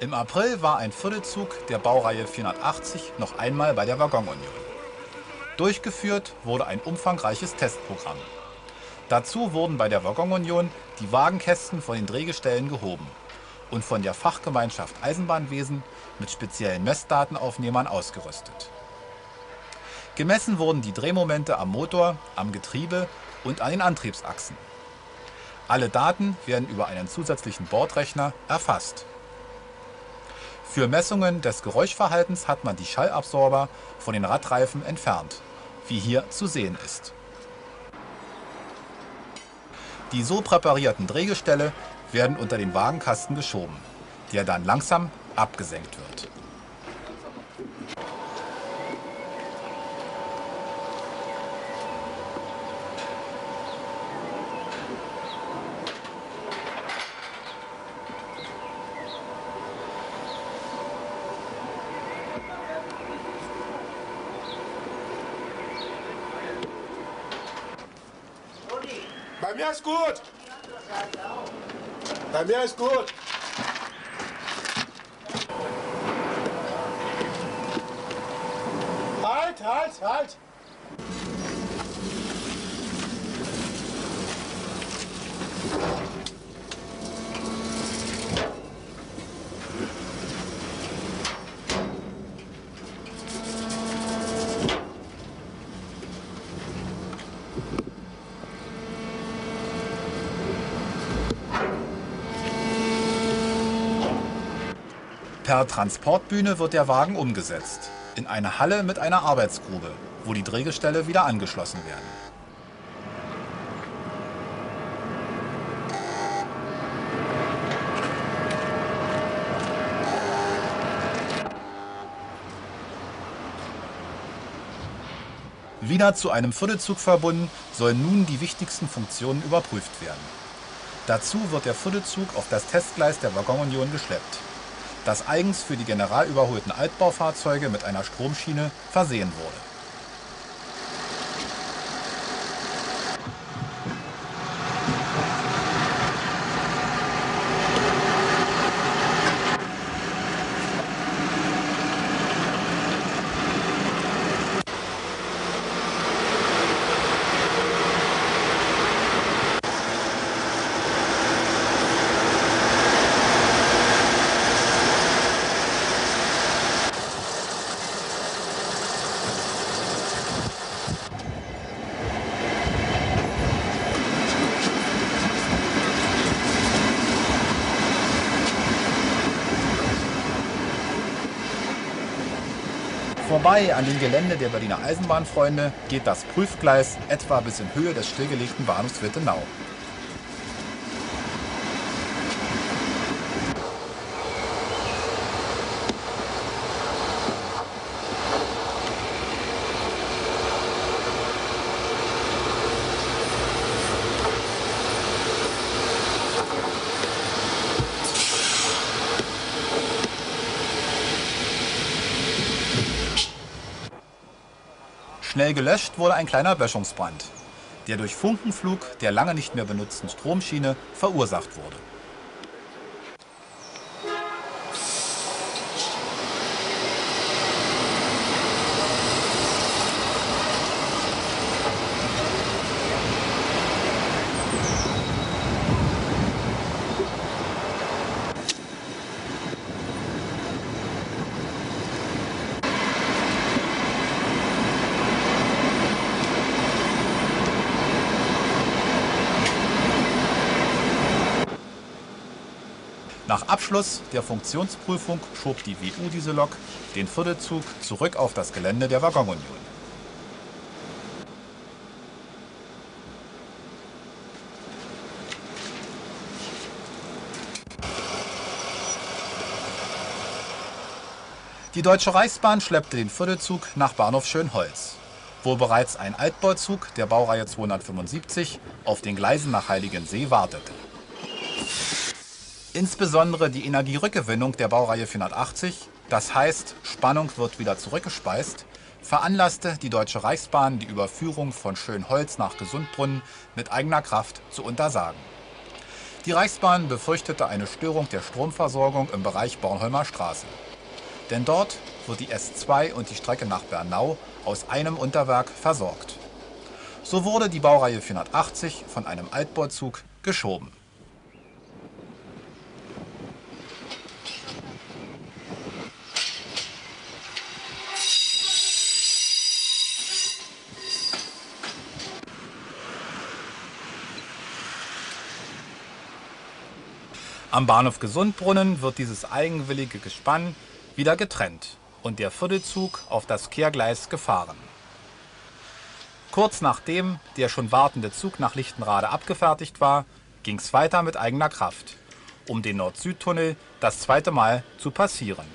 Im April war ein Viertelzug der Baureihe 480 noch einmal bei der Waggonunion. Durchgeführt wurde ein umfangreiches Testprogramm. Dazu wurden bei der Waggonunion die Wagenkästen von den Drehgestellen gehoben und von der Fachgemeinschaft Eisenbahnwesen mit speziellen Messdatenaufnehmern ausgerüstet. Gemessen wurden die Drehmomente am Motor, am Getriebe und an den Antriebsachsen. Alle Daten werden über einen zusätzlichen Bordrechner erfasst. Für Messungen des Geräuschverhaltens hat man die Schallabsorber von den Radreifen entfernt, wie hier zu sehen ist. Die so präparierten Drehgestelle werden unter den Wagenkasten geschoben, der dann langsam abgesenkt wird. Bei mir ist gut. Bei mir ist gut. Halt, halt, halt. Per Transportbühne wird der Wagen umgesetzt. In eine Halle mit einer Arbeitsgrube, wo die Drehgestelle wieder angeschlossen werden. Wieder zu einem Viertelzug verbunden, sollen nun die wichtigsten Funktionen überprüft werden. Dazu wird der Viertelzug auf das Testgleis der Waggonunion geschleppt, das eigens für die general überholten Altbaufahrzeuge mit einer Stromschiene versehen wurde. Vorbei an dem Gelände der Berliner Eisenbahnfreunde geht das Prüfgleis etwa bis in Höhe des stillgelegten Bahnhofs Wittenau. Schnell gelöscht wurde ein kleiner Böschungsbrand, der durch Funkenflug der lange nicht mehr benutzten Stromschiene verursacht wurde. Nach Abschluss der Funktionsprüfung schob die WU-Diesellok den Viertelzug zurück auf das Gelände der Waggonunion. Die Deutsche Reichsbahn schleppte den Viertelzug nach Bahnhof Schönholz, wo bereits ein Altbauzug der Baureihe 275 auf den Gleisen nach Heiligensee wartete. Insbesondere die Energierückgewinnung der Baureihe 480, das heißt Spannung wird wieder zurückgespeist, veranlasste die Deutsche Reichsbahn die Überführung von Schönholz nach Gesundbrunnen mit eigener Kraft zu untersagen. Die Reichsbahn befürchtete eine Störung der Stromversorgung im Bereich Bornholmer Straße. Denn dort wird die S2 und die Strecke nach Bernau aus einem Unterwerk versorgt. So wurde die Baureihe 480 von einem Altbauzug geschoben. Am Bahnhof Gesundbrunnen wird dieses eigenwillige Gespann wieder getrennt und der Viertelzug auf das Kehrgleis gefahren. Kurz nachdem der schon wartende Zug nach Lichtenrade abgefertigt war, ging es weiter mit eigener Kraft, um den Nord-Süd-Tunnel das zweite Mal zu passieren